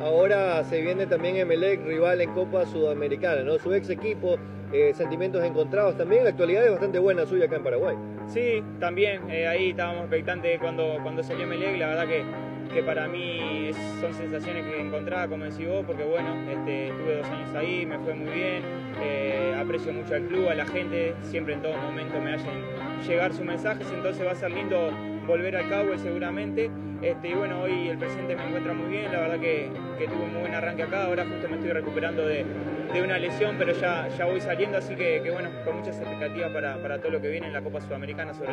Ahora se viene también Emelec, rival en Copa Sudamericana, ¿no? Su ex equipo, eh, sentimientos encontrados también. La actualidad es bastante buena suya acá en Paraguay. Sí, también. eh, ahí estábamos expectantes cuando, cuando salió Emelec. La verdad que, que para mí son sensaciones que encontraba, como decís vos, porque bueno, este, estuve dos años ahí, me fue muy bien. eh, aprecio mucho al club, a la gente. Siempre en todo momento me hacen llegar sus mensajes, entonces va a ser lindo volver al Cowboy seguramente. Este, y bueno, hoy el presidente me encuentra muy bien, la verdad que, que tuve un muy buen arranque acá, ahora justo me estoy recuperando de, de una lesión, pero ya, ya voy saliendo, así que, bueno, con muchas expectativas para, para todo lo que viene en la Copa Sudamericana sobre